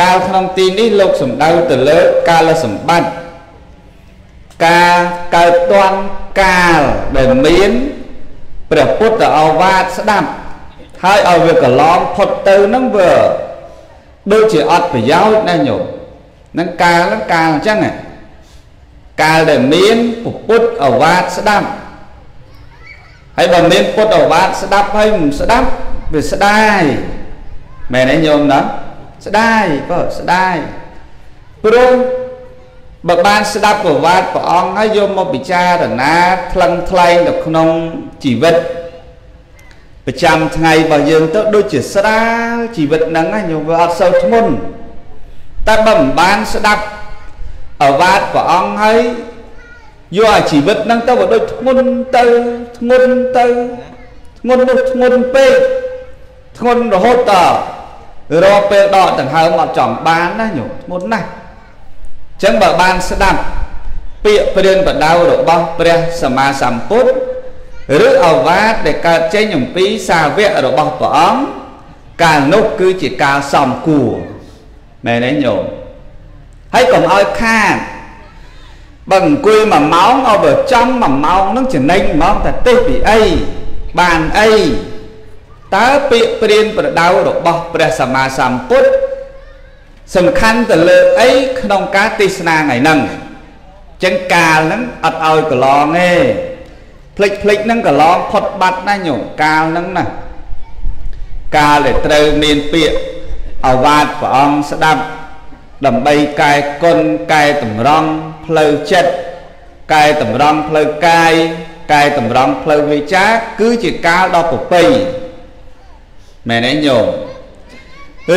កាលក្នុងទីនេះលោកសំដៅទៅលើកាលសម្បត្តិការកើតតាន់កាលដែលមានព្រះពុទ្ធឱវាទស្ដាប់ហើយឲ្យវាកន្លងផុតទៅហ្នឹងវាដូចជាអត់ប្រយោជន៍ណាញោមហ្នឹងកាលហ្នឹងកាលអញ្ចឹងកាលដែលមានពុទ្ធឱវាទស្ដាប់ហើយបើមានពុទ្ធឱវាទស្ដាប់ហើយមិនស្ដាប់វាស្ដាយមែនទេញោមណា ស្ដាយបើស្ដាយព្រោះបើបានស្ដាប់ប្រវត្តិព្រះអង្គហើយយកមកពិចារណាថ្លឹងថ្លែងទៅក្នុងជីវិតប្រចាំថ្ងៃរបស់យើងទៅដូចជាស្រាលជីវិតហ្នឹងញោមវាអត់សូវធ្ងន់តែបើមិនបានស្ដាប់អវាទព្រះអង្គហើយយកអាជីវិតហ្នឹងទៅវាដូចធ្ងន់ទៅធ្ងន់ទៅធ្ងន់នោះធ្ងន់ពេកធ្ងន់រហូតដល់ រកពេលដកដង្ហើមអត់ចំបានណាញោមធ្ងន់ណាស់អញ្ចឹងបើបានស្ដាប់ពាក្យព្រានបដៅរបស់ព្រះសម្មាសម្ពុទ្ធឬអវាទដែលកើតចេញអំពីសាវករបស់ព្រះអង្គកាលនោះគឺជាការសំគួរមែនទេញោមហើយកុំឲ្យខាតបើអង្គុយ1ម៉ោងឲ្យបើចំ1ម៉ោងនឹងចំណេញហ្មងតែទេពីអីបានអី តើពាក្យព្រានប្រដៅរបស់ព្រះសម្មាសម្ពុទ្ធសំខាន់ទៅលើអីក្នុងការទេសនាថ្ងៃហ្នឹងចឹងកាលហ្នឹងអត់ឲ្យកន្លងទេភ្លេចភ្លេចហ្នឹងកន្លងផុតបាត់ណាញោមកាលហ្នឹងណាកាលដែលត្រូវមានពាក្យអវាទព្រះអង្គស្ដាប់ដើម្បីកែគុណកែតម្រង់ផ្លូវចិត្តកែតម្រង់ផ្លូវកាយកែតម្រង់ផ្លូវវិចាគឺជាកាលដ៏ប្រពៃ មែនទេញោម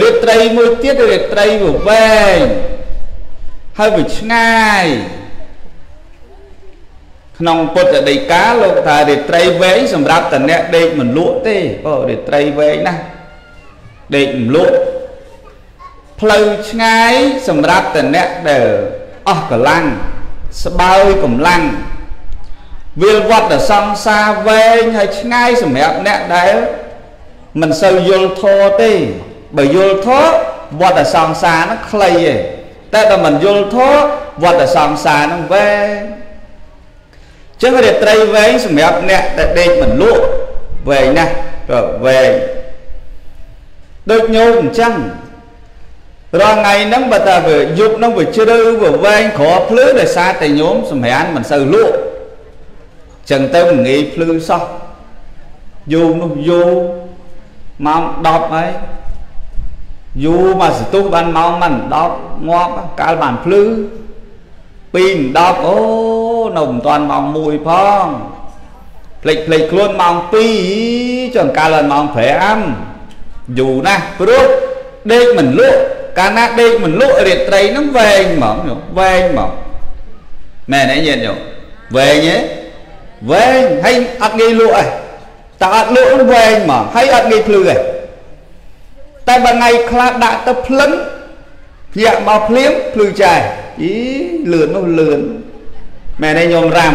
រាត្រីមួយទៀតរាត្រីវាវែងហើយវាឆ្ងាយក្នុងពុទ្ធដីកាលោកថារាត្រីវែងសម្រាប់តអ្នកដេកមិនលក់ទេអូរាត្រីវែងណាស់ដេកមិនលក់ផ្លូវឆ្ងាយសម្រាប់តអ្នកដែលអស់កម្លាំងស្បើយកម្លាំងវាលវត្តសង្សារវែងហើយឆ្ងាយសម្រាប់អ្នកដែល មិនសូវយល់ធម៌ទេបើយល់ធម៌វត្តសង្សារហ្នឹងខ្លីទេតែបើមិនយល់ធម៌វត្តសង្សារហ្នឹងវែងចឹងរាត្រីវែងសម្រាប់អ្នកដែលដេកមិនលក់វែងណាស់ក៏វែងដូចញោមអញ្ចឹងរាល់ថ្ងៃហ្នឹងបើតាវាយប់ហ្នឹងវាជ្រៅវាវែងក្រភ្លឺដោយសារតែញោមសម្រានមិនសូវលក់ចឹងទៅមិនងាយភ្លឺសោះយូរនោះយូរ ម៉ោង10ហើយយូរមកសទុះបានម៉ោងមិន10ងាប់កាលបានភ្លឺ2 10អូនៅមិនទាន់ម៉ោង1ផងភ្លេចភ្លេចខ្លួនម៉ោង2ចុះកាលដល់ម៉ោង5យូរណាស់ព្រោះដេកមិនលក់កាលណាដេកមិនលក់រាត្រីហ្នឹងវែងហ្មងវែងហ្មងមែនទេញាតិញោមវែងទេវែងហើយអត់ងាយលក់ឯង តើអត់លក់វែងហ្មងហើយអត់ងាយភ្លឺឯងតែបើថ្ងៃខ្លះដាក់ទៅភ្លឹងភ្ញាក់មកភ្លាមភ្លឺចាស់អីលឿននោះលឿនមែនទេញោមរ៉ាំ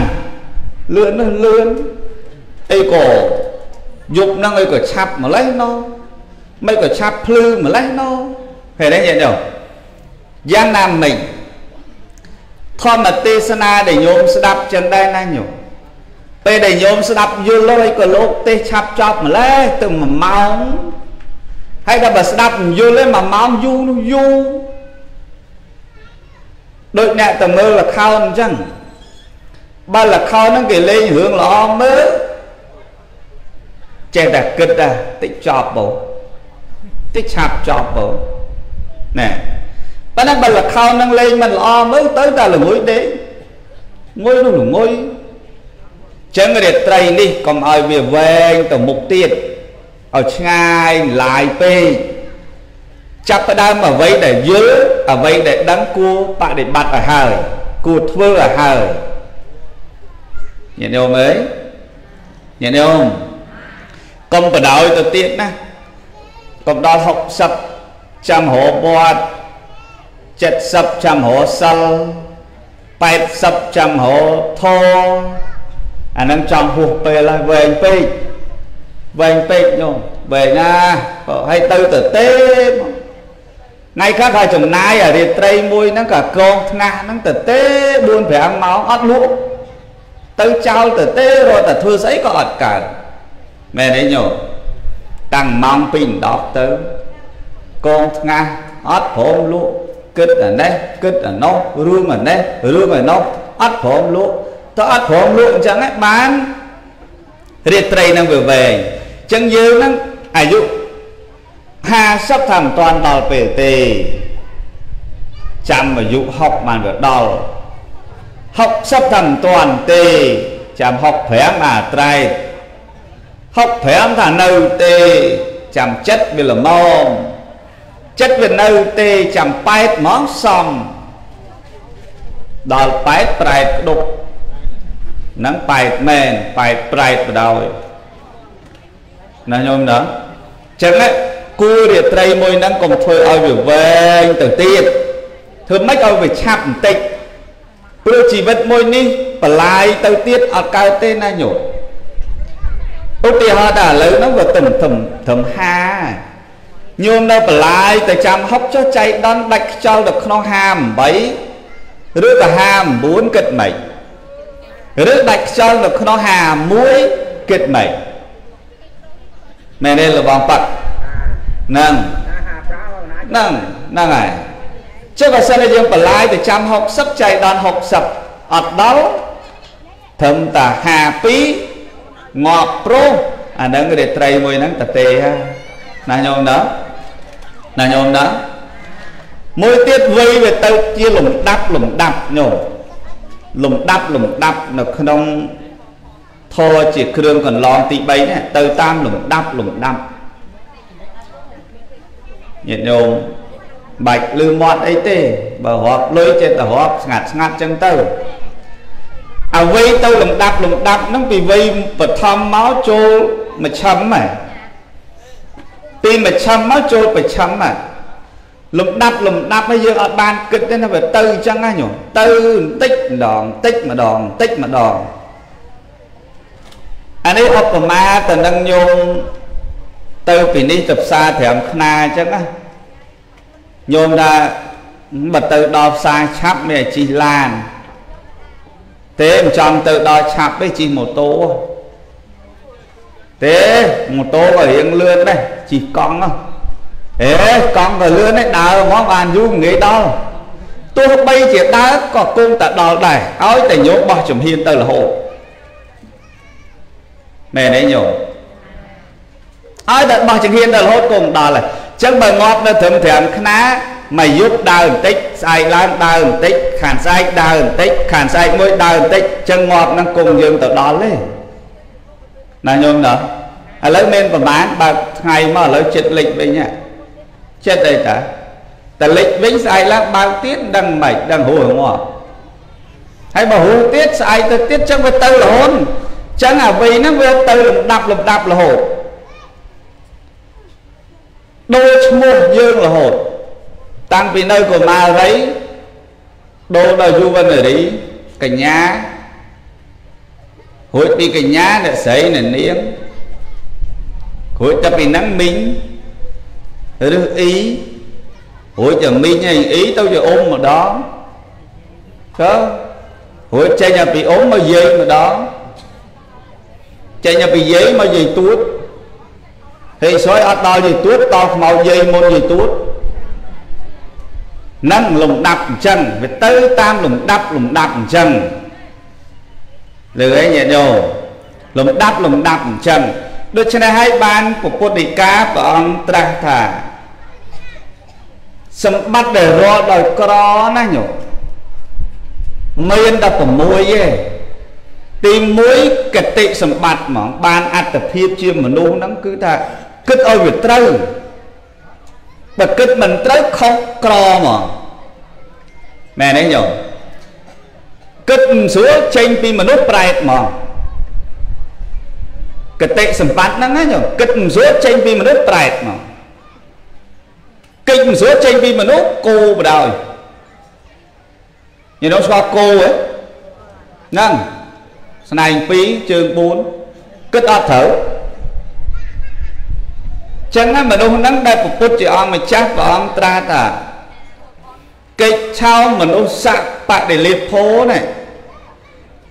លឿននោះលឿនអីក៏យប់ហ្នឹងអីក៏ឆាប់ម្លេះណោមិនក៏ឆាប់ភ្លឺម្លេះណោឃើញទេញាតិញោមយ៉ាងណាមិញធម្មទេសនាដែលញោមស្ដាប់ចឹងដែរណាញោម ពេលដែលញោមស្ដាប់យល់ហើយក៏លោកទេសឆាប់ចប់ម្លេះទៅ1ម៉ោងហើយដល់បើស្ដាប់យល់ទេ1ម៉ោងយូរនោះយូរដូចអ្នកទៅមើលល្ខោនអញ្ចឹងបើល្ខោនហ្នឹងគេលេងរឿងល្អមើលចេះតែគិតតែតិចចប់បោតិចឆាប់ចប់បោណែប៉ុន្តែបើល្ខោនហ្នឹងលេងមិនល្អមើលទៅតែល្ងុយដេកងុយនោះល្ងុយ ចឹងរាត្រីនេះកុំឲ្យវាវែងទៅមុខទៀតឲ្យឆ្ងាយឡាយពេកចាប់ផ្ដើមអ្វីដែលយល់អ្វីដែលដឹងគួរបដិបត្តិឲ្យហើយគួរធ្វើឲ្យហើយញាតិញោមអើយញាតិញោមកុំបដោយទៅទៀតណាកុំដល់60ចាំរហវត្ត70ចាំរហសិល80ចាំរហធរ អានឹងចង់ហួសពេលហើយវែងពេកវែងពេកញោមវែងណាក៏ឲ្យទៅទៅទេមកថ្ងៃខ្លះក៏ចំណាយរាត្រីមួយហ្នឹងក៏កងថ្ងាស់ហ្នឹងទៅទេ4 5ម៉ោងអត់លក់ទៅចោលទៅទេរត់តែធ្វើស្អីក៏អត់កើតមែនទេញោមតាំងម៉ោង2ដល់ទៅកងថ្ងាស់អត់ព្រមលក់គិតអានេះគិតអានោះរឿងអានេះរឿងអានោះអត់ព្រមលក់ ទៅអត់ព្រមលក់អញ្ចឹងបានរាត្រីនឹងវាវែងអញ្ចឹងយើងនឹងអាយុ50ថាមិនទាន់ដល់ពេលទេចាំអាយុ60បានវាដល់60ថាមិនទាន់ទេចាំ65អាត្រែក65ថានៅទេចាំចិត្តវាល្មមចិត្តវានៅទេចាំប៉ែតហ្មងសំដល់ប៉ែតប្រែតក្តុក នឹងប៉ែតមែនប៉ែតប្រែតបដោយណាញោមណាចឹងគូរាត្រីមួយហ្នឹងកុំធ្វើឲ្យវាវែងទៅទៀតធ្វើម៉េចឲ្យវាឆាប់បន្តិចព្រោះជីវិតមួយនេះបលាយទៅទៀតអត់កើតទេណាញោមឧទាហរណ៍តែឥឡូវហ្នឹងវាទៅទៅទៅហាញោមនៅបលាយទៅចាំហុកចុះចៃដន់ដាច់ខ្យល់ទៅក្នុង58ឬក៏59គិតម៉េច ឬដាច់ខ្យល់នៅក្នុង51គិតម៉េចមែនទេលបងប៉ាត់ហ្នឹងហ្នឹងហ្នឹងហើយចុះបើសិនជាយើងបលាយទៅចាំ60ចៃដន្យ60អត់ដល់ត្រឹមតែ52ងាប់ប្រុសអាហ្នឹងរាត្រីមួយហ្នឹងតទេណាញោមណាណាញោមណាមួយទៀតវ័យវាទៅជាលំដាប់លំដាប់ញោម លំដាប់លំដាប់នៅក្នុងធរជាគ្រឿងកន្លងទី3នេះទៅតាមលំដាប់លំដាប់ញាតិញោមបាច់លឺមាត់អីទេបើរាប់លុយចេះតែរាប់ស្ងាត់ស្ងាត់ចឹងទៅអ្វីទៅលំដាប់លំដាប់ហ្នឹងពីវ័យបឋមមកចូលមជ្ឈិមហ៎ពីមជ្ឈិមមកចូលប្រឈិមហ៎ លំដាប់លំដាប់ហើយយើងអត់បានគិតទេណាវាទៅអញ្ចឹងណាញោមទៅបន្តិចម្ដងបន្តិចម្ដងបន្តិចម្ដងអានេះឧបមាទៅនឹងញោមទៅពីនេះទៅផ្សារ5ខ្នាអញ្ចឹងណាញោមថាបើទៅដល់ផ្សារឆាប់មានអាជីឡានទេមិនចំទៅដល់ឆាប់ទេជិះម៉ូតូទេម៉ូតូក៏រៀងលឿនដែរជិះកង់ហេ កង់ក៏លឿនដែរដើរហ្មងបានយូរងាយដល់ទោះបីជាដើរក៏គង់តែដល់ដែរឲ្យតែញោមបោះជំហានទៅរហូតមែនទេញោមឲ្យតែបោះជំហានទៅរហូតគង់ដល់ហើយអញ្ចឹងបើងាប់នៅត្រឹម5ខ្នាមួយយប់ដើរបន្តិចស្អែកឡើងដើរបន្តិចខានស្អែកដើរបន្តិចខានស្អែកមួយដើរបន្តិចអញ្ចឹងងាប់នឹងគង់យើងទៅដល់ទេណាញោមណាឥឡូវមានប្រហែលបើថ្ងៃមកឥឡូវចិត្តលិចវិញ ចិត្តអីតាតលិចវិញស្អែកឡើងបើទៀតដឹងមិនដឹងហួរងាប់ហើយបើហួរទៀតស្អែកទៅទៀតចឹងវាទៅរហូតចឹងអ្វីហ្នឹងវាទៅលំដាប់លំដាប់រហូតដូរឈ្មោះយើងរហូតតាំងពីនៅកុមារីដូរដល់យុវនារីកញ្ញារួចពីកញ្ញាអ្នកស្រីអ្នកនាងរួចតែពីហ្នឹងមីង ឬអ៊ីរួចតែមីងហើយអ៊ីទៅជាអ៊ំម្ដងក៏រួចចេញពីអ៊ំមកយាយម្ដងចេញពីយាយមកយាយទួតហេស្រ័យអត់ដល់យាយទួតតខ្មៅយាយមុនយាយទួតនឹងលំដាប់អញ្ចឹងវាទៅតាមលំដាប់លំដាប់អញ្ចឹងលើឯងញាតិញោមលំដាប់លំដាប់អញ្ចឹងដូច្នេះហើយបានពុទ្ធដីកាព្រះអង្គត្រាស់ថា សម្បត្តិដែលរលដោយក្រណាញោមមានតែ6ទេទី1កតិសម្បត្តិហ្មងបានអត្តភាពជាមនុស្សហ្នឹងគឺថាគិតឲ្យវាត្រូវបើគិតមិនត្រូវខុសក្រហ្មងមែនទេញោមគិតមិនស្រួលចេញពីមនុស្សប្រែតហ្មងកតិសម្បត្តិហ្នឹងណាញោមគិតមិនស្រួលចេញពីមនុស្សប្រែតហ្មង កិច្ចមិនស្រួលចេញពីមនុស្សគោបដោយញោមស្គាល់គោហ៎ហ្នឹងស្នែង2ជើង4គិតអត់ត្រូវចឹងមនុស្សហ្នឹងដែលពុទ្ធជាអង្គម្ចាស់ព្រះអង្គត្រាស់ថាកិច្ចឆោមមនុស្សស័កបដិលេភោណា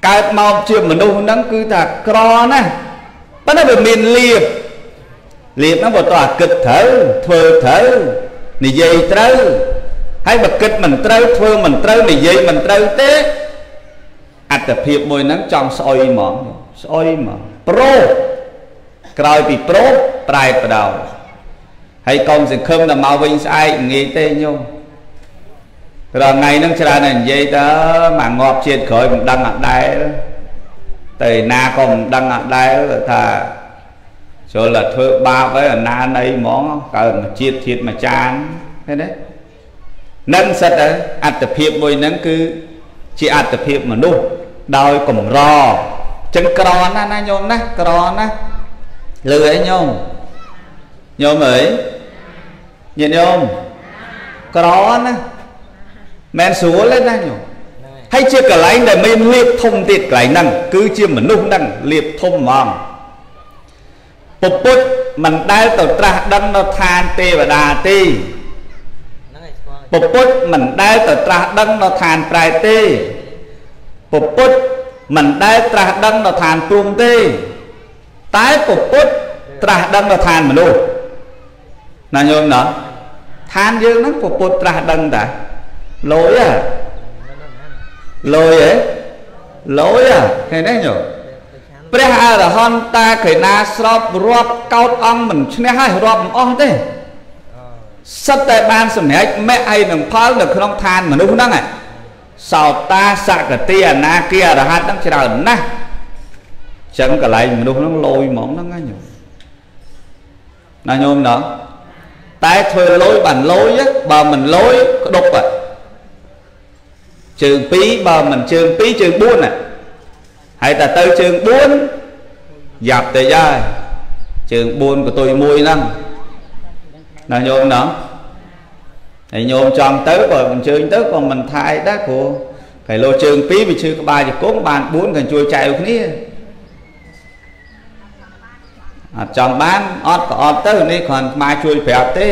កើតមកជាមនុស្សហ្នឹងគឺថាក្រណាប៉ុន្តែវាមានលៀបលៀបហ្នឹងបើតើគិតត្រូវធ្វើត្រូវ និយាយត្រូវហើយបើគិតមិនត្រូវធ្វើមិនត្រូវនិយាយមិនត្រូវទេអត្តភាពមួយហ្នឹងចង់ស្អុយហ្មងស្អុយហ្មងប្រូក្រោយពីប្រូប្រែបដោហើយកុំសង្ឃឹមតែមកវិញស្អែកងាយទេញោមរាល់ថ្ងៃហ្នឹងច្រើនតែនិយាយទៅមកងាប់ជាតិក្រោយមិនដឹងអត់ដែរទៅណាក៏មិនដឹងអត់ដែរថា ចូលតែធ្វើបាបហើយអាណាណីហ្មងកើតមកជាតិជាតិមួយចានឃើញទេនឹងសិតទៅអត្តភាពមួយហ្នឹងគឺជាអត្តភាពមនុស្សដោយកម្រចឹងក្រណាស់ណាញោមណាក្រណាស់លឺអីញោមញោមអើយញាតិញោមក្រណាមិនស្រួលទេណាញោមហើយជាកន្លែងដែលមានលៀបធំទៀតកន្លែងហ្នឹងគឺជាមនុស្សហ្នឹងលៀបធំហ្មង ពពុទ្ធមិនដែលទៅត្រាស់ដឹងនៅឋានទេវតាទេពពុទ្ធមិនដែលទៅត្រាស់ដឹងនៅឋានប្រែទេពពុទ្ធមិនដែលត្រាស់ដឹងនៅឋានព្រំទេ តែពពុទ្ធត្រាស់ដឹងនៅឋានមនុស្សណាញោមណាឋានយើងហ្នឹងពពុទ្ធត្រាស់ដឹងតាលយហ៎លយហ៎លយហ៎ឃើញទេញោម ព្រះអរហន្តតាកេណាស្របរាប់កោតអង្គមិនឈ្នះហើយរាប់មិនអស់ទេសត្វតែបានសម្រេចមគ្គហើយនឹងផលនៅក្នុងឋានមនុស្សហ្នឹងសោតាសកតិអនាគាអរហន្តហ្នឹងច្រើនណាស់ចឹងកន្លែងមនុស្សហ្នឹងលយហ្មងហ្នឹងណាញោមណាញោមណោះតែធ្វើលយបានលយបើមិនលយក្តុកជើង2បើមិនជើង2ជើង4ណា ហើយតែទៅជើង4យ៉ាប់ទៅហើយជើង4កតុយមួយហ្នឹងណាញោមណោះហើយញោមចង់ទៅបើអញ្ជើញទៅក៏មិនថាអីដែរព្រោះកែលោជើង2វាឈឺក្បាលជង្គង់បាន4ក៏ជួយចែកគ្នាអត់ចង់បានអត់ក៏អត់ទៅនេះគ្រាន់ស្មាជួយប្រាប់ទេ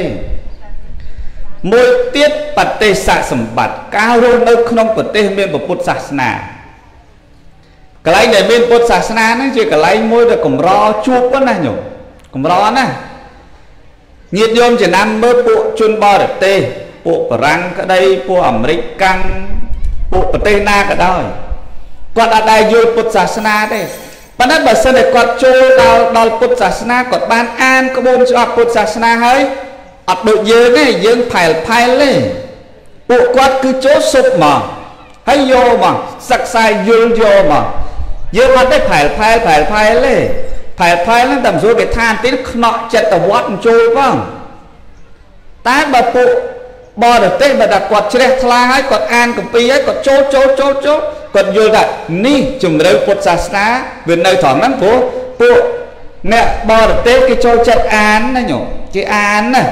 មួយទៀតបទេសៈសម្បត្តិការរស់នៅក្នុងប្រទេសមានពុទ្ធសាសនា កន្លែងដែលមានពុទ្ធសាសនាហ្នឹងជាកន្លែងមួយដែលកម្រជួបណាញោមកម្រណាញាតិញោមចំណាំមើលពួកជនបរទេសពួកបារាំងក្តីពួកអាមេរិកកាំងពួកប្រទេសណាក៏ដោយគាត់អត់ដែលយល់ពុទ្ធសាសនាទេប៉ុន្តែបើសិនតែគាត់ចូលដល់ដល់ពុទ្ធសាសនាគាត់បានអានក្បួនច្បាប់ពុទ្ធសាសនាហើយអត់ដូចយើងទេយើងផែលផែលទេពួកគាត់គឺចូលសុបមកហើយយកមកសិក្សាយល់យកមក យើងអត់ទេផែលផែលផែលផែលទេផែលផែលហ្នឹងតែមិនស្រួលគេថាទីខ្នក់ចិត្តវត្តចូលផងតែបើពួកបរទេសបើថាគាត់ជ្រះថ្លាហើយគាត់អានកម្ពីហើយគាត់ចូលចូលចូលចូលគាត់យល់ថានេះជំរឿពុទ្ធសាសនាវានៅត្រង់ហ្នឹងព្រោះពួកអ្នកបរទេសគេចូលចិត្តអានណាញោមគេអានណា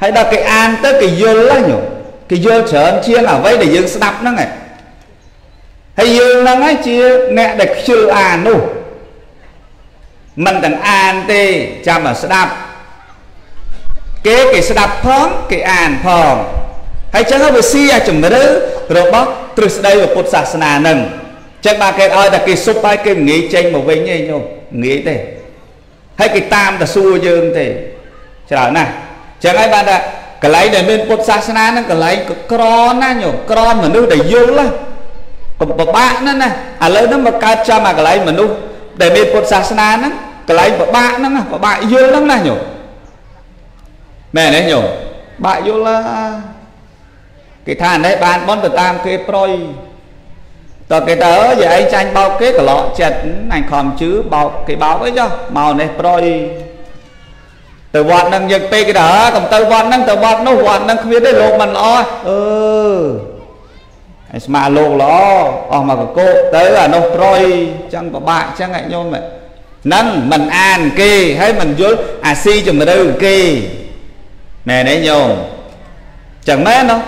ហើយដល់គេអានទៅគេយល់ណាញោមគេយល់ច្រើនជាងអ្វីដែលយើងស្ដាប់ហ្នឹងឯង ហើយយើងហ្នឹងឯងជាអ្នកដែលខ្ជិលអាននោះមិនទាំងអានទេចាំមកស្ដាប់គេគេស្ដាប់ផងគេអានផងហើយចឹងវាស៊ីអាជំរឿរបស់ទ្រឹស្ដីពុទ្ធសាសនាហ្នឹងចឹងបាទគេឲ្យតែគេសុបហើយគេងាយចេញមកវិញទេញោមងាយទេហើយគេតាមតែសួរយើងទេច្រើនណាស់ចឹងហើយបានថាកន្លែងដែលមានពុទ្ធសាសនាហ្នឹងកន្លែងក្រណាញោមក្រមនុស្សដែលយល់ណាកុំ ពិបាកណាស់ណាឥឡូវហ្នឹងមកកើតចាំអាកន្លែងមនុស្សដែលមានពុទ្ធសាសនាហ្នឹងកន្លែងពិបាកហ្នឹងពិបាកយល់ហ្នឹងណាញោមមែនទេញោមបាក់យល់គេថានេះបានបនទៅតាមគេប្រុយតើគេទៅអើយឯងចាញ់បោកគេក្លោកចិត្តអញខំជឿបោកគេបោកអីចុះមកនេះប្រុយទៅវត្តនឹងយើងពេកគេថាកុំទៅវត្តនឹងទៅវត្តនោះវត្តនឹងគ្មានទេលោកមិនល្អអឺ ហើយស្មាលោកល្អអស់មកកកោទៅអានោះប្រុយចឹងពិបាកចឹងឯងញោមហ្នឹងមិនអានគេហើយមិនយល់អាស៊ីជំរឿគេមែនទេញោមចឹងមែននោះ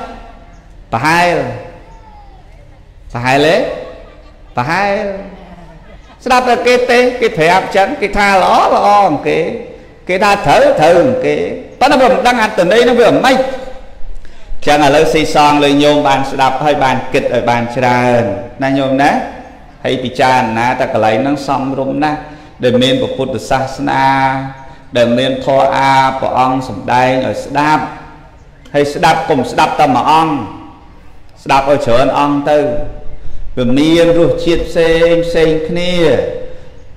ប្រហែលប្រហែលទេប្រហែលស្ដាប់តែគេទេគេប្រាប់ចឹងគេថាល្អល្អអង្គគេគេថាត្រូវត្រូវគេប៉ុន្តែវាមិនដឹងអត្តន័យនោះវាមិនម៉េច ចឹងឥឡូវស៊ីសងលើញោមបានស្ដាប់ហើយបានគិតឲ្យបានច្រើនណាញោមណាហើយពិចារណាតែកន្លែងហ្នឹងសំរុំណាស់ដែលមានពុទ្ធសាសនា ដែលមានធម៌អាព្រះអង្គសំដែងឲ្យស្ដាប់ហើយស្ដាប់កុំស្ដាប់តែមួយអង្គស្ដាប់ឲ្យច្រើនអង្គទៅវាមានរសជាតិផ្សេងផ្សេងគ្នា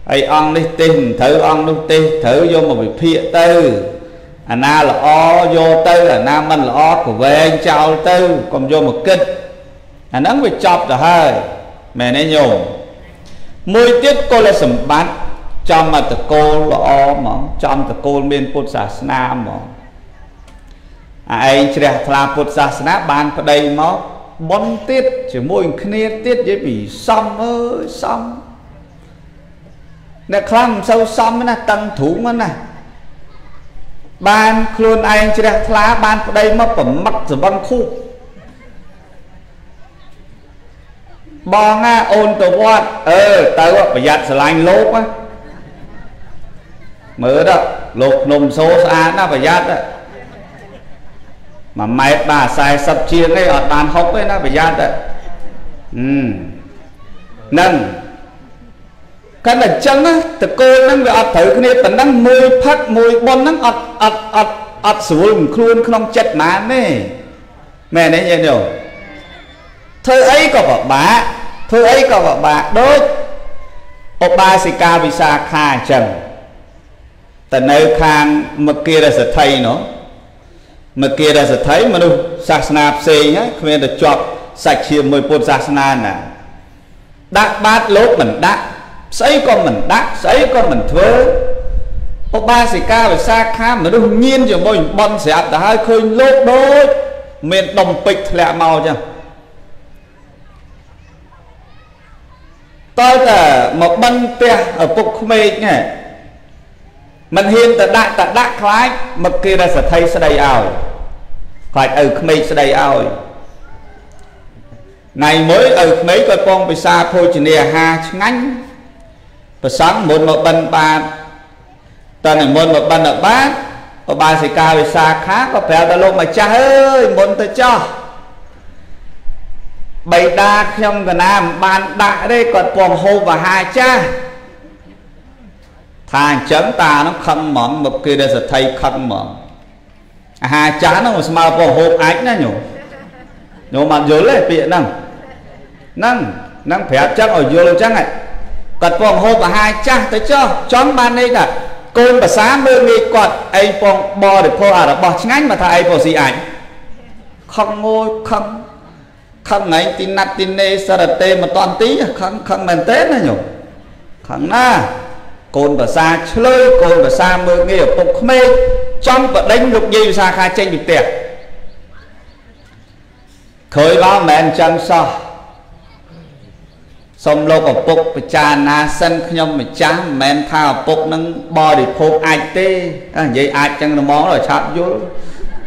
ហើយអង្គនេះទេសមិនត្រូវអង្គនោះទេសត្រូវយកមកវិភាគទៅ អាណាល្អយកទៅអាណាមិនល្អក៏វែងចោលទៅកុំយកមកគិតអាហ្នឹងវាចប់ទៅហើយមែនទេញោមមួយទៀតគុលសម្បត្តិចំអត្តកូលល្អហ្មងចំតកូលមានពុទ្ធសាសនាហ្មងអាឯងជ្រះថ្លាពុទ្ធសាសនាបានប្តីមកបនទៀតជាមួយគ្នាទៀតនិយាយពីសំអើយសំអ្នកខ្លះមិនសូវសំណាតឹងទ្រូងណា បានខ្លួនឯងជ្រះថ្លាបានប្តីមកប្រមឹកសវឹងខូបបងណាអូនទៅវត្តអឺទៅប្រយ័ត្នស្រឡាញ់លោកណាមើលដល់លោកភ្នំសូស្អាតណាប្រយ័ត្ន1ម៉ែត្របាទ40ជាងឯងអត់បានហុកទេណាប្រយ័ត្នហឹមនឹង កាន់តែអញ្ចឹងណាតកូលហ្នឹងវាអត់ត្រូវគ្នាប៉ុណ្ណឹងមួយផឹកមួយប៉ុនហ្នឹងអត់អត់អត់អត់ស្រួលខ្លួនក្នុងចិត្តណានទេមែនទេញាតិញោមធ្វើអីក៏ពិបាកធ្វើអីក៏ពិបាកដូចឧបាសិកាវិសាខាអញ្ចឹងតែនៅខាងមកេរសទ្ធិនោះមកេរសទ្ធិមនុស្សសាសនាផ្សេងហើយគ្មានតែជាប់សាច់ជាមួយពុទ្ធសាសនាណាដាក់បាតលោកមិនដាក់ ស្អីក៏មិនដាក់ស្អីក៏មិនធ្វើឧបាសិកាវិសាខាមនុស្សញៀនជាមួយបនស្រាប់ទៅហើយឃើញលោកដូចមានដុំពេជ្រធ្លាក់មកចឹងតើតើមកបិណ្ឌផ្ទះឪពុកក្មេកហ្នឹងមិនហ៊ានទៅដាក់ទៅដាក់ខ្លាចមកគេរសទ្ធិស្ដីឲ្យខ្លាចឪក្មេកស្ដីឲ្យថ្ងៃមួយឪក្មេកគាត់ពងពិសាភោជនាអាហារឆ្ងាញ់ ប្រសង់មុនមកបិណ្ឌបាតតើនិមន្តមកបិណ្ឌបាតឧបាសិកាវិសាខាក៏ប្រាប់ដល់លោកម្ចាស់អើយមុនទៅចោះបៃតាខ្ញុំកណាមិនបានដាក់ទេគាត់ពងហូបអាហារចាស់ថាអញ្ចឹងតានោះខឹងហ្មងមកគេដែលសទ្ធិខឹងហ្មងអាហារចាស់នោះស្មើពងហូបអាចណាញោមញោមអត់យល់ទេពាក្យហ្នឹងហ្នឹងហ្នឹងប្រាប់ចឹងឲ្យយល់ចឹង គាត់ពងហូបអាហារចាស់ទៅចុះចំបានន័យថាកូនភាសាមើលងាយគាត់ឯងពងបរិភោគអារបស់ឆ្ងាញ់មកថាឯងពងស៊ីអាចខឹងងយខឹងខឹងថ្ងៃទីណាត់ទីនេសារតេមិនតន់ទីខឹងខឹងមែនទេណាញោមខឹងណាកូនភាសាឆ្លើយកូនភាសាមើលងាយឪពុកក្មេកចំបដិញលោកយាយភាសាខាចេញពីផ្ទះឃើញមកមិនមែនអញ្ចឹងសោះ សូមលោកឪពុកពិចារណាសិនខ្ញុំម្ចាស់មិនមែនថាឪពុកនឹងបរិភោគអាចទេនិយាយអាចចឹងហ្មងដល់ឆាប់យល់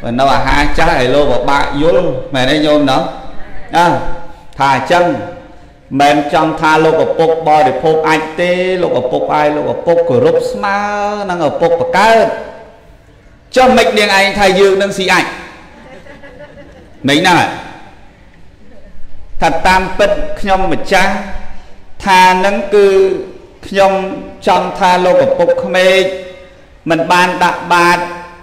បើនៅអាហារចាស់ឲ្យលោកពិបាកយល់មែនទេញោមណោះអើថាអញ្ចឹងមិនចង់ថាលោកឪពុកបរិភោគអាចទេលោកឪពុកអាយលោកឪពុកគោរពស្មើនឹងឪពុកបកើតចុះមិននាងឯងថាយើងនឹងស៊ីអាចមិនហ្នឹងថាតាមពិតខ្ញុំម្ចាស់ ថានឹងគឺខ្ញុំចង់ថាលោកឪពុកក្មេកមិនបានដាក់បាត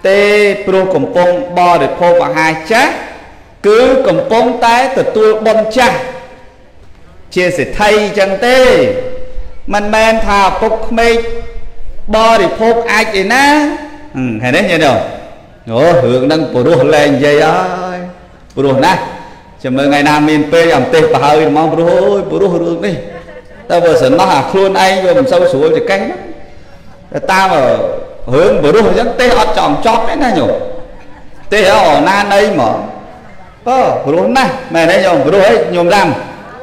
ទេព្រោះកំពុងបរិភោគអាហារចាស់គឺកំពុងតែទទួលបុណ្យចាស់ជាសិទ្ធិអញ្ចឹងទេ មិនមែនថាឪពុកក្មេកបរិភោគអាចឯណាឃើញទេញ៉ែអូអូរឿងហ្នឹងព្រោះលែងនិយាយហើយព្រោះណាស់ចាំមើលថ្ងៃណាមានពេលអំទេសប្រហើយហ្មងព្រោះអូយព្រោះរឿងនេះ តែបើសំណោះអាខ្លួនឯងវាមិនសូវស្រួលចកេះហ្នឹងតែតាមរឿងព្រោះអញ្ចឹងទេសអត់ចំចប់ទេណាញោមទេសអណាណីហ្មងអឺព្រោះណាស់មែនទេញោមព្រោះអីញោមចាំ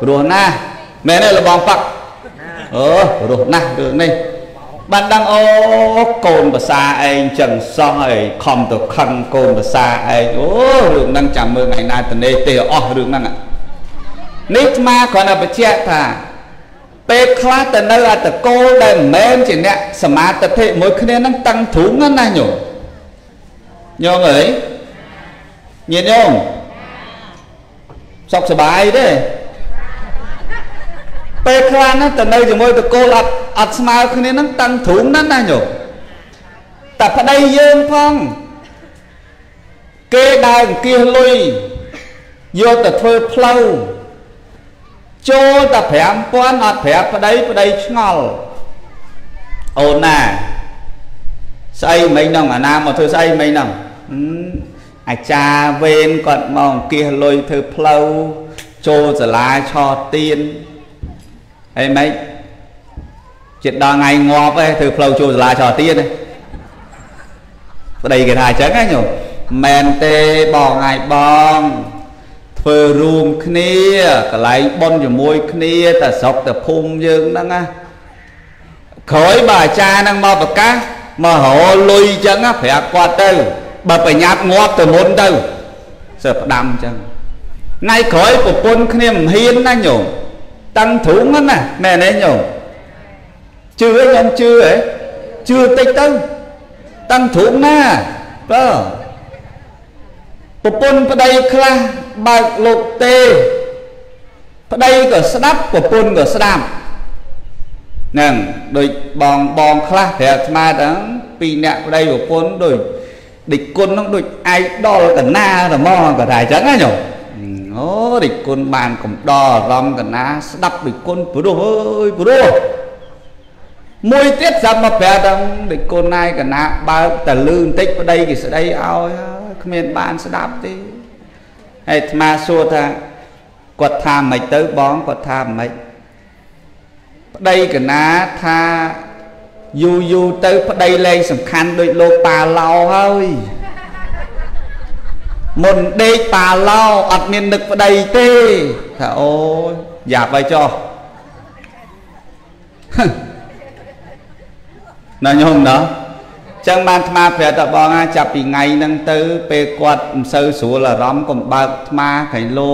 ព្រោះណាស់មែនទេលបងប៉ាក់អូព្រោះណាស់រឿងនេះបានដឹងអូកូនភាសាឯងចឹងសោះហើយខំទៅខឹងកូនភាសាឯងអូរឿងហ្នឹងចាំមើលថ្ងៃណាតនេទេអស់រឿងហ្នឹងនេះស្មាគ្រាន់តែបញ្ជាក់ថា ពេលខ្លះទៅនៅអត្តកូលដែលមិនមែនជាអ្នកសមាធិមួយគ្នានឹងតឹងទ្រូងណាញោមញោមអើយញាតិញោមសុខសบายទេពេលខ្លះណាទៅនៅជាមួយតកូលអត់អត់ស្មើគ្នានឹងតឹងទ្រូងណាស់ណាញោមតែប្តីយើងផងគេដើរអង្គាសលុយយកទៅធ្វើផ្លូវ ចូលតែ5000អត់ប្រាប់ប្តីប្តីឆ្ងល់អូនណាស្អីមិញហ្នឹងអាណាមកធ្វើស្អីមិញហ្នឹងអាចារ្យវេនគាត់មកអង្គាសលុយធ្វើផ្លូវចូលសាលាឆោទៀនអីមិនចិត្តដល់ថ្ងៃងាប់ឯងធ្វើផ្លូវចូលសាលាឆោទៀនឯងប្តីគេថាអញ្ចឹងណាញោមមែនទេបងហើយបង ធ្វើរួមគ្នាកន្លែងប៉ុនជាមួយគ្នាតែស្រុកតែភូមិយើងហ្នឹងណាក្រោយបើអាចារ្យហ្នឹងមកប្រកាសមករលុយអញ្ចឹងប្រាប់គាត់ទៅបើប្រញាប់ងាប់ទៅមុនទៅសើផ្ដាំអញ្ចឹងថ្ងៃក្រោយប្រពន្ធគ្នាមិនហ៊ានណាញោមតាំងទ្រូងហ្នឹងណាមែនទេញោមជឿញោមជឿហ៎ជឿតិចទៅតាំងទ្រូងណាបើប្រពន្ធប្តីខ្លះ បើកលោកទេប្តីក៏ស្ដាប់ប្រពន្ធក៏ស្ដាប់ហ្នឹងដូចបងបងខ្លះប្រាប់ស្មាតហ្នឹងពីរអ្នកប្តីប្រពន្ធដូចដេចគុណហ្នឹងដូចឯកដល់កណាតែហ្មងក៏ថាអញ្ចឹងណាញោមអូដេចគុណបានកំដរអារម្មណ៍កណាស្ដាប់ដេចគុណព្រោះអើយព្រោះមួយទៀតចាំមកប្រាប់ថាដេចគុណណាយកណាបើកតលឺបន្តិចប្តីគេស្ដីឲ្យគ្មានបានស្ដាប់ទេ ហើយអាត្មាសួរថាគាត់ថាមិនទៅបងគាត់ថាមិនប្តីកណាថាយូរយូរទៅប្តីលែងសំខាន់ដូចលោកប៉ាឡោហើយមុនដេកប៉ាឡោអត់មាននឹកប្តីទេថាអូយយ៉ាប់ហើយចុះណាញោមណា ចឹងបានអាត្មាប្រាប់តបងណាចាប់ពីថ្ងៃហ្នឹងទៅពេលគាត់មិនសូវស្រួលអារម្មណ៍កុំបើកអាត្មាក្រៃលោ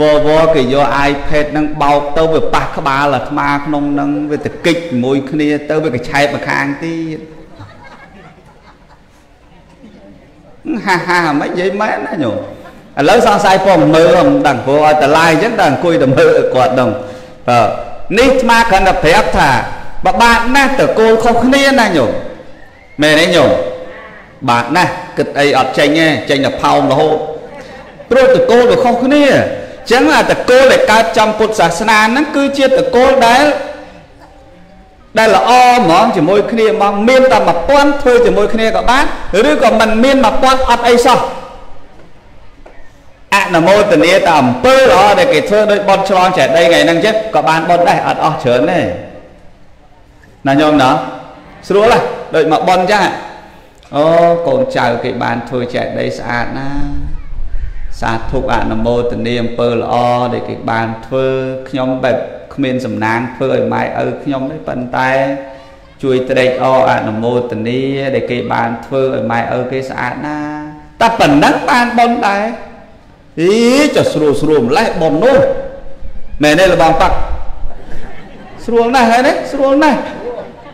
វវគេយក iPad ហ្នឹងបោកទៅវាប៉ះក្បាលអាត្មាក្នុងហ្នឹងវាទៅគិចជាមួយគ្នាទៅវាកឆែបមកខាងទៀតហាហាមិននិយាយមែនណាញោមឥឡូវសង្ស័យពងមើលមិនដឹងព្រោះឲ្យតឡាយអញ្ចឹងតែអង្គុយតែមើលគាត់ដឹងបើនេះអាត្មាគ្រាន់តែប្រាប់ថាបបាក់ណាស់តកូលខុសគ្នាណាញោម មែនទេញោមបាទណាស់គិតអីអត់ចេញទេចេញតែផោមរហូតព្រោះតកូលវាខុសគ្នាអញ្ចឹងអាតកូលដែលកើតចំពុទ្ធសាសនាហ្នឹងគឺជាតកូលដែលដែលល្អហ្មងជាមួយគ្នាហ្មងមានតែ1000ធ្វើជាមួយគ្នាក៏បានឬក៏មិនមាន1000អត់អីសោះអនុមោទនាតែអំពើល្អដែលគេធ្វើដោយបន់ឆ្លងចេតីថ្ងៃហ្នឹងចេះក៏បានបន់ដែរអត់អស់ច្រើនទេណាញោមណា ស្រួលហ៎ដូចមកបន់ចឹងអូកូនចៅគេបានធ្វើចេតីស្អាតណាសាធុអនុមោទនាអំពើល្អដែលគេបានធ្វើខ្ញុំបែបគ្មានសំណាងធ្វើឲ្យម៉ែឪខ្ញុំទេប៉ុន្តែជួយត្រេកអរអនុមោទនាដែលគេបានធ្វើឲ្យម៉ែឪគេស្អាតណាតែប៉ុណ្ណឹងបានបន់ដែរអីចុះស្រួលស្រួលម្លេះបន់នោះមែនទេលបងប៉ាក់ស្រួលណាស់ហើយណាស្រួលណាស់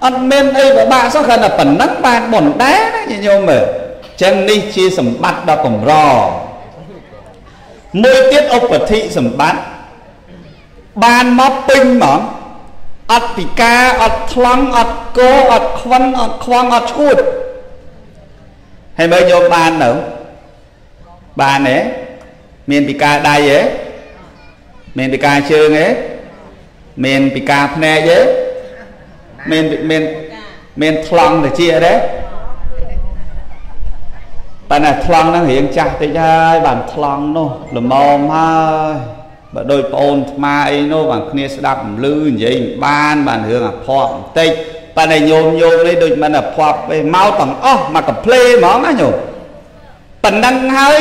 អត់មានអីពិបាកសោះគ្រាន់តែប៉ុណ្ណឹងបានបន់ដែរណាញោមមើលចឹងនេះជាសម្បត្តិដ៏កម្រមួយទៀតឧបធិសម្បត្តិបានមកពេញហ្មងអត់ពិការអត់ថ្លង់អត់កោអត់ខ្វិនអត់ខ្វងអត់ឈួតហើយមើលយកបានទៅបានទេមានពិការដៃទេមានពិការជើងទេមានពិការភ្នែកទេ មានមានមានថ្លង់ទៅជាទេប៉ុន្តែថ្លង់ហ្នឹងរៀងចាស់តិចហើយបានថ្លង់នោះល្មមហើយបើដូចប្អូនថ្មអីនោះបានគ្នាស្ដាប់លឺនិយាយបានបានរឿងអាភ័ព្វបន្តិចប៉ុន្តែញោមញោមនេះដូចមិនអាភ័ព្វទេមកទាំងអស់មកកំ pl េហ្មងណាញោមប៉ុណ្ណឹងហើយ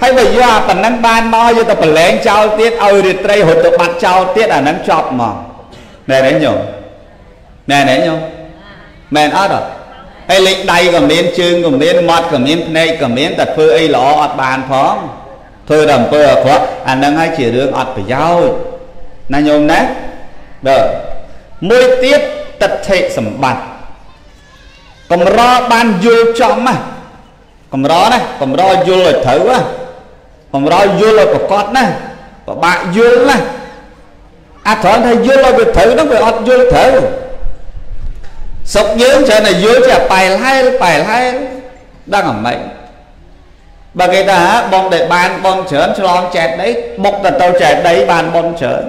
ហើយបើយកអាប៉ុណ្ណឹងបានមកយកទៅប្រឡែងចោលទៀតឲ្យរាត្រីរត់ទៅបាត់ចោលទៀតអាហ្នឹងចប់ហ្មងមែនទេញោម មែនទេញោមមែនអត់អត់ហើយលេខដៃក៏មានជើងក៏មានមាត់ក៏មានភ្នែកក៏មានតែធ្វើអីល្អអត់បានផងធ្វើតែអំពើអាក្រក់អាហ្នឹងហើយជារឿងអត់ប្រយោជន៍ណាញោមណាដល់មួយទៀតតដ្ឋិសម្បត្តិកម្របានយល់ចំណាកម្រណាកម្រយល់ឲ្យត្រូវណាកម្រយល់ឲ្យប្រកបណាពិបាកយល់ណាអាត្រង់ថាយល់ឲ្យវាត្រូវហ្នឹងវាអត់យល់ត្រូវ សុកយើងច្រើនតែយល់ជាប៉ែលហែលប៉ែលហែលដឹងអ្មេចបើគេថាបងដែលបានបងច្រើនឆ្លងចែកដីបុកទៅទៅចែកដីបានបងច្រើន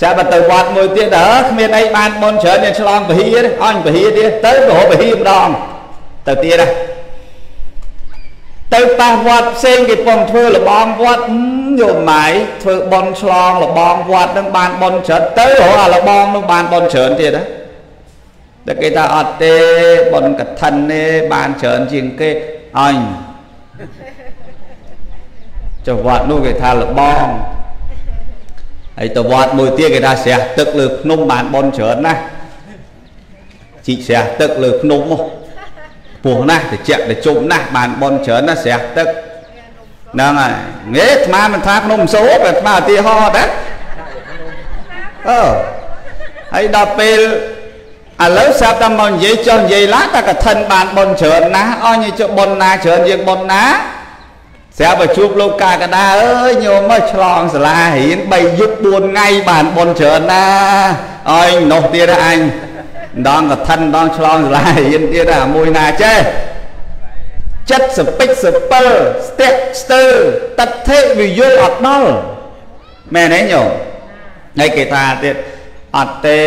ចាំបើទៅវត្តមួយទៀតអើគ្មានអីបានបងច្រើនយើងឆ្លងពហិទេអញពហិទៀតទៅទៅពហិម្ដងទៅទៀតណាទៅប៉ះវត្តផ្សេងគេពំធ្វើលបងវត្តយកម៉ៃធ្វើបន់ឆ្លងលបងវត្តនឹងបានបន់ច្រើនទៅរកអាលបងនោះបានបន់ច្រើនទៀតណា តែគេថាអត់ទេបន់កឋិនទេបានច្រើនជាងគេអញចុះវត្តនោះគេថាលបងហើយទៅវត្តមួយទៀតគេថាស្រះទឹកលើភ្នំបានបន់ច្រើនណាស់ជីកស្រះទឹកលើភ្នំមកពោះណាស់ត្រជាក់ត្រជុំណាស់បានបនច្រើនណាស់ស្រះទឹកហ្នឹងហើយងាយអាត្មាមិនថាក្នុងសូបអាត្មាឧទាហរណ៍ដែរអឺហើយដល់ពេល ឥឡូវស្រាប់តែមកនិយាយចុះនិយាយឡាតែកឋិនបានបនច្រើនណាស់អស់ញចុះបនណាច្រើនជាងបនណាស្រាប់តែជួបលោកកាកដាអើយញោមមកឆ្លងសាលារៀន3យប់4ថ្ងៃបានបនច្រើនណាអើយនោះទៀតអញដងកឋិនដងឆ្លងសាលារៀនទៀតអាមួយណាចេះចិត្តសពិចសពិលស្ទាក់ស្ទើតដ្ឋិវិយល់អត់ដល់មែនទេញោមហើយគេថាទៀត អត់ទេ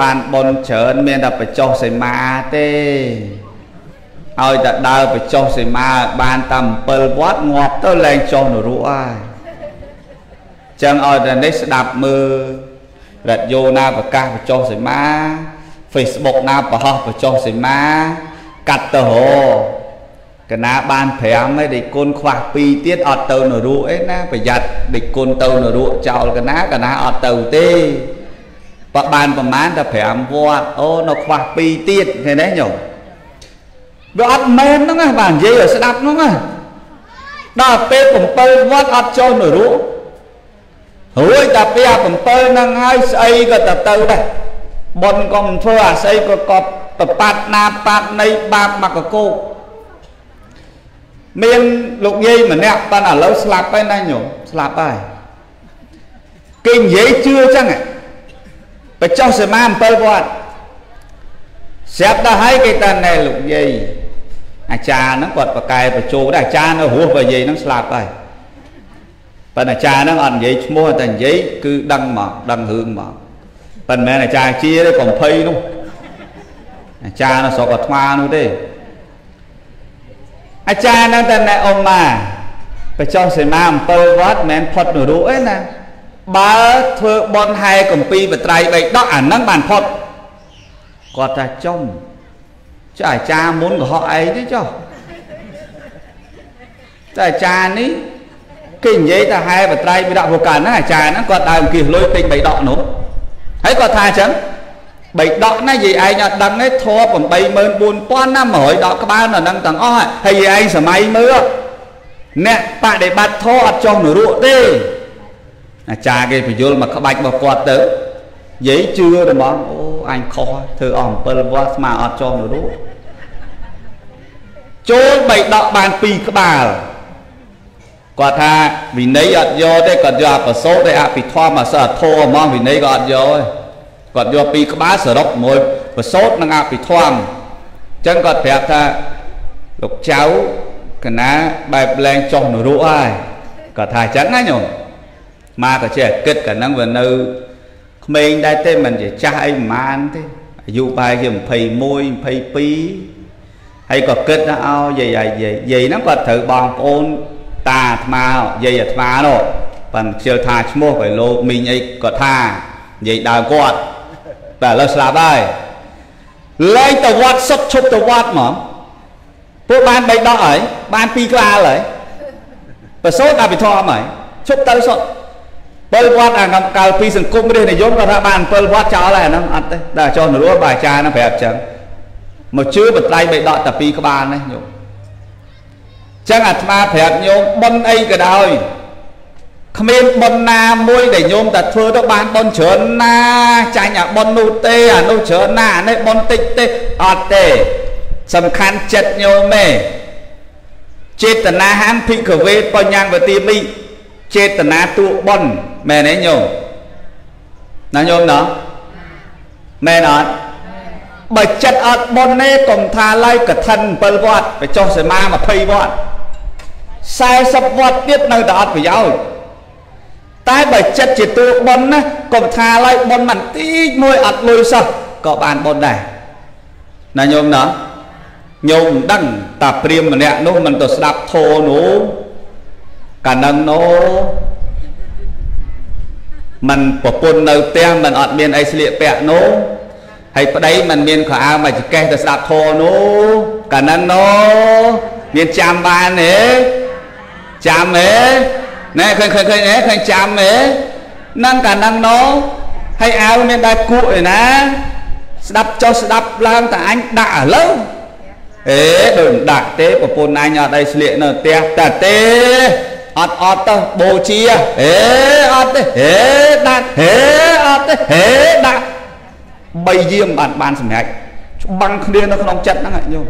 បានបនច្រើនមានតែបញ្ចុះសីមាទេឲ្យតែដើរបញ្ចុះសីមាបានតាម7វត្តងាប់ទៅលែងចុះនរកហើយចឹងឲ្យតែនេះស្ដាប់មើលរតយោណាប្រកាសបញ្ចុះសីមា Facebook ណាប្រហោះបញ្ចុះសីមាកាត់ទៅរកណាបាន5ហើយដេកគុណខ្វះ2ទៀតអត់ទៅនរកអីណាប្រយ័ត្នដេកគុណទៅនរកចោលកណាកណាអត់ទៅទេ បើបានប្រមាណតែ5វត្តអូនៅខ្វះ2ទៀតឃើញទេញោមវាអត់មែនហ្នឹងបាទនិយាយឲ្យស្ដាប់ហ្នឹងដល់ពេល7វត្តអត់ចូលនរករួចតែពេល7ហ្នឹងហើយស្អីក៏ទៅទៅដែរបុណ្យក៏មិនធ្វើអាស្អីក៏កប់ប្របាត់ណាបាត់នៃបាបមកកកោមានលោកយាយម្នាក់ប៉ិនឥឡូវស្លាប់ហើយណាញោមស្លាប់ហើយគេនិយាយជឿចឹង បច្ចុះសមា7វត្តស្រាប់ដល់ហើយគេតាណែលោកយាយអាចារ្យហ្នឹងគាត់ប្រកែប្រជោដែរអាចារ្យនៅរស់បើយាយហ្នឹងស្លាប់ហើយប៉ុន្តែអាចារ្យហ្នឹងអត់និយាយឈ្មោះតែនិយាយគឺដឹងមកដឹងរឿងមកប៉ុន្តែមិនមែនអាចារ្យជាទេកំភៃនោះអាចារ្យនៅស្រុកអាត្មានោះទេអាចារ្យហ្នឹងតែណែអ៊ំម៉ាបច្ចុះសេមា7វត្តមិនមែនផុតនរកទេណា បើធ្វើបន់ហែកំពីបត្រៃបីដកអាហ្នឹងបានផុតគាត់ថាចំចុះអាចារ្យមុនកុហកឯងទេចុះតែអាចារ្យនេះគេនិយាយថាហែបត្រៃវិរៈវកាហ្នឹងអាចារ្យហ្នឹងគាត់ដើរអង្គាសលុយពេញបីដកនោះហើយគាត់ថាអញ្ចឹងបីដកណាយាយឯងអត់ដឹងទេធေါ်84000ណា100ដកក្បាលនៅនឹងទាំងអស់ហើយយាយឯងសម័យមើលអ្នកបដិបត្តិធေါ်អត់ចុះនរកទេ អាចារ្យគេបញ្យលមកក្បាច់របស់គាត់ទៅយាយជឿតែហ្មងអូអញខុសធ្វើអស់7វត្តស្មើអត់ចុះនរកចូលបីដកបាន2ក្បាលគាត់ថាវិន័យអត់យកទេគាត់យកអបសោតទេអភិធម្មអសធោហ្មងវិន័យក៏អត់យកទេគាត់យកពីរក្បាលសរុបមួយបសោតនិងអភិធម្មអញ្ចឹងគាត់ប្រាប់ថាលោកចៅកណាបែបលែងចុះនរកហើយគាត់ថាអញ្ចឹងណាញោម មកក៏ចេះគិតកាលហ្នឹងវានៅក្មេងដែរទេមិនជាចាស់អីប្រហែលទេអាយុបែរជា21 22ហើយក៏គិតថាអោយាយយាយយាយហ្នឹងគាត់ត្រូវបងប្អូនតាអាត្មាយាយអាត្មានោះប៉ិនខ្ជិលថាឈ្មោះឲ្យលោកមីងអីគាត់ថានិយាយដើមគាត់តែឥឡូវស្លាប់ហើយលែងទៅវត្តសុតឈប់ទៅវត្តហ្មងពួកបានបីដកហើយបានពីរក្បាលហើយប្រសូតអភិធម្មហើយឈប់ទៅសុត 7វត្តអាកាលពីសង្គមរាជនិយមគាត់ថាបាន7វត្តចោលហើយអាហ្នឹងអត់ទេតែចុះនរោបាទអាចារ្យហ្នឹងប្រាប់ចឹងមកជឿបត្រៃបីដកតែពីរក្បាលនេះញោមចឹងអាត្មាប្រាប់ញោមប៉ុនអីក៏ដោយគ្មានប៉ុនណាមួយដែលញោមតែធ្វើទៅបានប៉ុនច្រើនណាចាញ់អាប៉ុននោះទេអានោះច្រើនណាអានេះប៉ុនតិចទេអត់ទេសំខាន់ចិត្តញោមទេចេតនាហានភិក្ខវេបញ្ញាងវទាមិចេតនាទួប៉ុន មែនទេញោមណាញោមណោះមែនអត់បើចិត្តអត់ប៉ុនទេកុំថាឡើយកឋិន7វត្តទៅចុះសមា20វត្ត40វត្តទៀតនៅតែអត់ប្រយោជន៍តែបើចិត្តជាតួប៉ុនណាកុំថាឡើយប៉ុនមិនតិចមួយអត់លុយសោះក៏បានប៉ុនដែរណាញោមណាញោមមិនដឹងតាព្រាមម្នាក់នោះមិនទៅស្ដាប់ធោនោះកាលនឹងនោះ មិនប្រពន្ធនៅផ្ទះមិនអត់មានអីស្លៀកពាក់នោះហើយប្តីមិនមានខោអាវមកចកេះទៅស្ដាប់ធម៌នោះកាលហ្នឹងនោះមានចាំបានទេចាំទេណែឃើញឃើញឃើញទេឃើញចាំទេហ្នឹងកាលហ្នឹងនោះហើយអាវមានដែរគក់ឯណា ស្ដាប់ចុះស្ដាប់ឡើងតែអញដាក់ឥឡូវអេដូចមិនដាក់ទេប្រពន្ធអញអត់អីស្លៀកនៅផ្ទះតែទេ អត់អត់ទៅបូជាហេអត់ទេហេដាក់ហេអត់ទេហេដាក់បីយាមបានបានសម្រេចច្បាំងគ្នានៅក្នុងចិត្តហ្នឹងញោម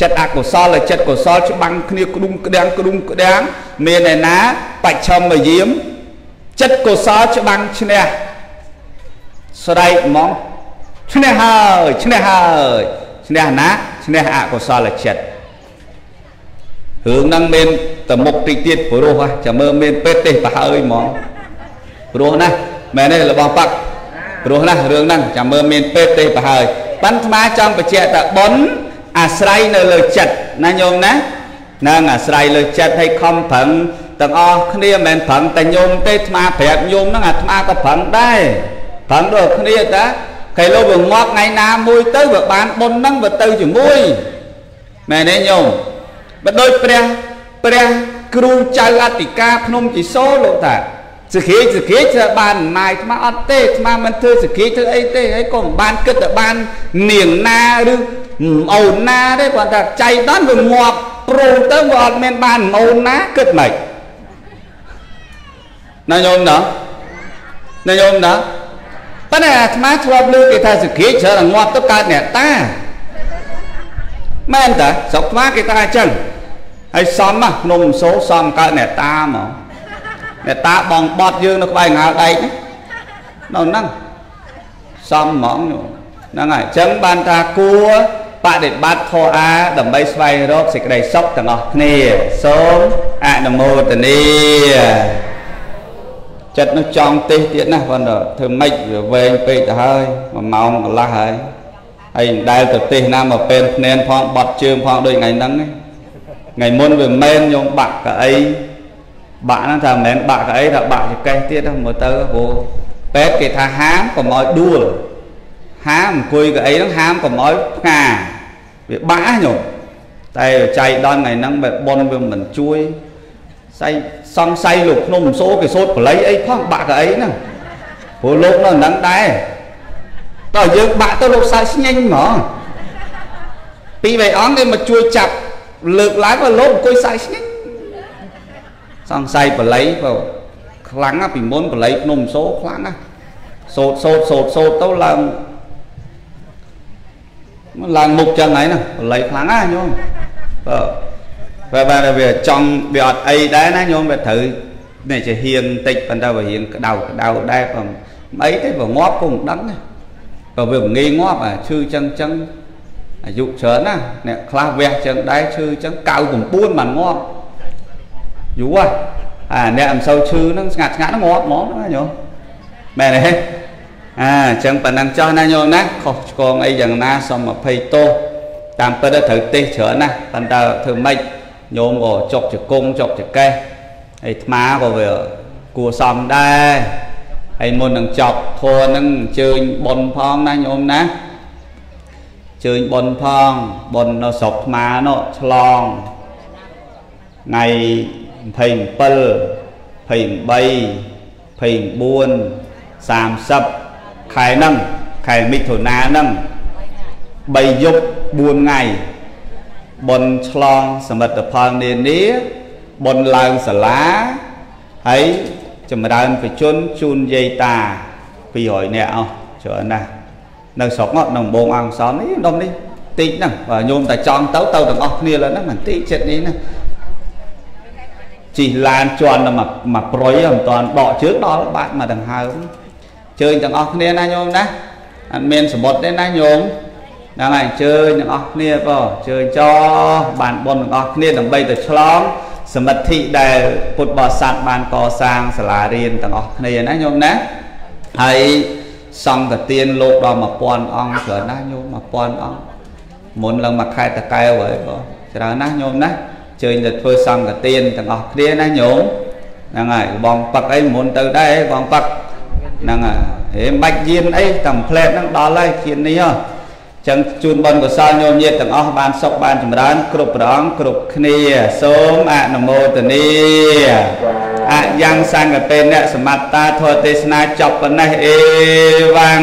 ចិត្តអកុសលហើយចិត្តកុសលច្បាំងគ្នាក្ដុំក្ដាំងក្ដុំក្ដាំងមានឯណាបច្ឆមយាមចិត្តកុសលច្បាំងឈ្នះស្រែកហ្មងឈ្នះហើយឈ្នះហើយឈ្នះណាឈ្នះអកុសលចិត្ត រឿងហ្នឹងមានតមុខតិចទៀតព្រោះចាំមើលមានពេទ្យទេប្រហើយហ្មងព្រោះណាមែនទេរបស់បាក់ព្រោះណារឿងហ្នឹងចាំមើលមានពេទ្យទេប្រហើយបានថ្មចង់បញ្ជាក់តែប៉ុនអាស្រ័យនៅលើចិត្តណាញោមណានឹងអាស្រ័យលើចិត្តឲ្យខំប្រឹងទាំងអស់គ្នាមិនមែនប្រឹងតែញោមទេថ្មប្រាប់ញោមហ្នឹងអាថ្មក៏ប្រឹងដែរប្រឹងដូចគ្នាតាគេលោកវាងាប់ថ្ងៃណាមួយទៅវាបានបុណ្យហ្នឹងវាទៅជាមួយមែនទេញោម បើដូចព្រះព្រះគ្រូចៅអធិការភ្នំជីសូលោកតាសក្តិសក្តិធ្វើបានម៉ាយថ្មអត់ទេថ្មមិនធ្វើសក្តិធ្វើអីទេហើយក៏មិនបានគិតទៅបាននាងណាឬអូនណាទេគាត់ថាចៃដន្យវាងាប់ព្រុសទៅវាអត់មានបានអូនណាគិតមិនណាញោមណាណាញោមណាប៉ុន្តែអាត្មាធ្លាប់លើគេថាសក្តិច្រើនងាប់ទៅកើតអ្នកតា មែនតាស្រុកថ្មគេថាអញ្ចឹងហើយសំណាភ្នំសូសំកើតអ្នកតាហ្មងអ្នកតាបងបត់យើងនៅក្បែរងាលដែកនៅហ្នឹងសំហ្មងហ្នឹងហើយអញ្ចឹងបានថាគួរបដិបត្តិធម៌អាដើម្បីស្វែងរកសេចក្តីសុខទាំងអស់គ្នាសូមអនុមោទនាចិត្តនោះចង់ទេសទៀតណាប៉ុន្តែធ្វើម៉េចវាវែងពេកទៅហើយ1ម៉ោងកន្លះហើយ ហើយមិនដែលទៅទេសណាមកពេលភ្នែនផងបត់ជើងផងដូចថ្ងៃហ្នឹងថ្ងៃមុនវាមិនមែនខ្ញុំបាក់កៅអីបាក់ហ្នឹងថាមិនមែនបាក់កៅអីថាបាក់ចកេះទៀតមើលទៅព្រោះពេទ្យគេថាហាមកុំឲ្យដួលហាមអង្គុយកៅអីហ្នឹងហាមកុំឲ្យផ្កាវាបាក់ញោមតែចៃដន្យថ្ងៃហ្នឹងបែបប៉ុនវាមិនជួយសៃសង្ស័យលោកភ្នំសូគេសូត្របល័យអីផងបាក់កៅអីហ្នឹងព្រោះលោកនៅហ្នឹងដែរ តើយើងបាក់ទៅលោកសើស្ញែងហ្មងពីរបីអង្គគេមកជួយចាប់លើកឡើងក៏លោកអង្គុយសើស្ញែងសង្ស័យបល័យបើខ្លាំងណាស់ពីមុនបល័យភ្នំសូខ្លាំងណាស់សូតសូតសូតសូតទៅឡើងមកឡើងមុខចឹងហើយណាបល័យខ្លាំងណាស់ញោមបើបើបើវាចង់វាអត់អីដែរណាញោមវាត្រូវនេះជាហ៊ានតិចប៉ុន្តែវាហ៊ានក្តៅក្តៅដែរបើមិនអីទេបើងាប់ក៏មិនដឹងដែ របើវាងាយងាប់អាឈឺចឹងចឹងអាយុច្រើនណាអ្នកខ្លះវះចឹងដែរឈឺចឹង99បានងាប់យូរហ่ะអាអ្នកមិនសូវឈឺហ្នឹងស្ងាត់ស្ងាត់ហ្នឹងងាប់ហ្មងណាញោមមែនទេអាអញ្ចឹងប៉ណ្ណឹងចោះណាញោមណាខុសឆ្គងអីយ៉ាងណាសូម20ទោសតាមពិតត្រូវទេសច្រើនណាស់ប៉ុន្តែធ្វើម៉េចញោមក៏ចុកចកុងចុកចកេះហើយថ្មក៏វាគួសមដែរ ហើយមុននឹងចប់ធัวនឹងអញ្ជើញប៉ុនផងណាញោមណាអញ្ជើញប៉ុនផងប៉ុននៅស្រុកថ្មនោះឆ្លងថ្ងៃ27 28 29 30ខែហ្នឹងខែមិថុនាហ្នឹង3យប់4ថ្ងៃបុណ្យឆ្លងសមិទ្ធផលនានាបុណ្យឡើងសាលាហើយ ចម្រើនបជនជូនយាយតា200នាក់អស់ច្រើនណាស់នៅស្រុកនៅបងអង្គសននេះដុំនេះតិចហ្នឹងបើញោមតែចង់ទៅទៅទាំងអស់គ្នាលើហ្នឹងមិនតិចចិត្តនេះណាជីឡានជន់ទៅមកមកប្រុយមិនតាន់ដកជើងដល់បាត់មកដង្ហើមជើញទាំងអស់គ្នាណាញោមណាអត់មានសមុទ្រទេណាញោមហ្នឹងហើយអញ្ជើញទាំងអស់គ្នាបងអញ្ជើញចោបានបុណ្យទាំងអស់គ្នាដើម្បីទៅឆ្លង សមិទ្ធិដែលពុទ្ធបរិស័ទបានកសាងសាលារៀនទាំងអស់គ្នាណាញោមណាហើយសង្ឃទានលោកដល់1000អង្គច្រើនណាស់ញោម1000អង្គមុនឡើងមកខែតកែវហើយបងច្រើនណាស់ញោមណាជើញទៅធ្វើសង្ឃទានទាំងអស់គ្នាណាញោមហ្នឹងហើយបងប៉ឹកអីមុនទៅដែរបងប៉ឹកហ្នឹងហើយហេមិនបាច់យានអីតាមផ្លែតហ្នឹងដល់ហើយគៀននេះហ៎ ចឹងជូនបុណ្យកុសលញោមញាតទាំងអស់បានសុខបានចម្រើន គ្រប់ព្រះអង្គគ្រប់គ្នាសូមអនុមោទនាអយ៉ាងសង្កតេអ្នកសមត្តាធរទេសនាចប់ប៉ុណ្ណេះអេវ៉ាំង